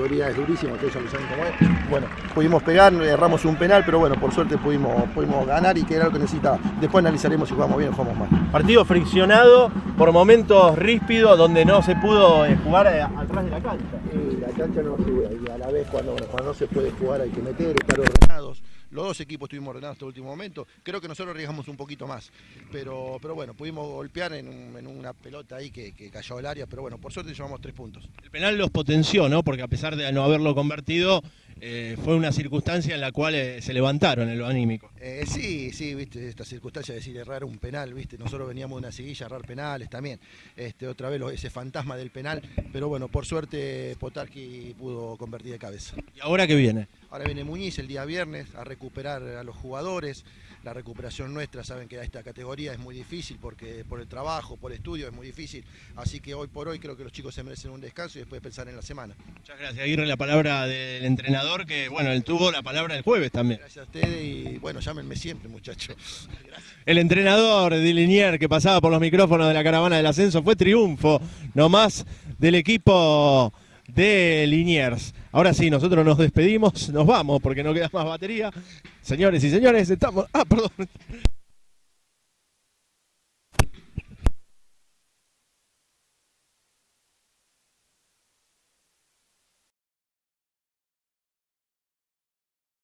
categoría es durísima, ustedes ya lo saben cómo es. Bueno, pudimos pegar, erramos un penal, pero bueno, por suerte pudimos, pudimos ganar y que era lo que necesitaba. Después analizaremos si jugamos bien o jugamos mal. Partido friccionado, por momentos ríspido, donde no se pudo eh, jugar eh, atrás de la cancha. Y la cancha no ayuda y a la vez cuando, cuando no se puede jugar hay que meter, estar ordenados. Los dos equipos estuvimos ordenados hasta el último momento. Creo que nosotros arriesgamos un poquito más. Pero, pero bueno, pudimos golpear en, un- en una pelota ahí que, que cayó al área. Pero bueno, por suerte llevamos tres puntos. El penal los potenció, ¿no? Porque a pesar de no haberlo convertido, eh, fue una circunstancia en la cual eh, se levantaron en lo anímico. Eh, sí, sí, viste, esta circunstancia de decir errar un penal, viste, nosotros veníamos de una seguilla a errar penales también, este, otra vez lo- ese fantasma del penal, pero bueno, por suerte Potarki pudo convertir de cabeza. ¿Y ahora qué viene? Ahora viene Muñiz el día viernes a recuperar a los jugadores, la recuperación nuestra, saben que a esta categoría es muy difícil porque por el trabajo, por el estudio es muy difícil, así que hoy por hoy creo que los chicos se merecen un descanso y después pensar en la semana. Muchas gracias, Aguirre. La palabra del entrenador, que bueno, él tuvo la palabra el jueves también. Gracias a ustedes y bueno, llámenme siempre muchachos. El entrenador de Linier que pasaba por los micrófonos de la caravana del ascenso fue triunfo nomás del equipo de Liniers. Ahora sí, nosotros nos despedimos, nos vamos porque no queda más batería. Señores y señores, estamos... Ah, perdón.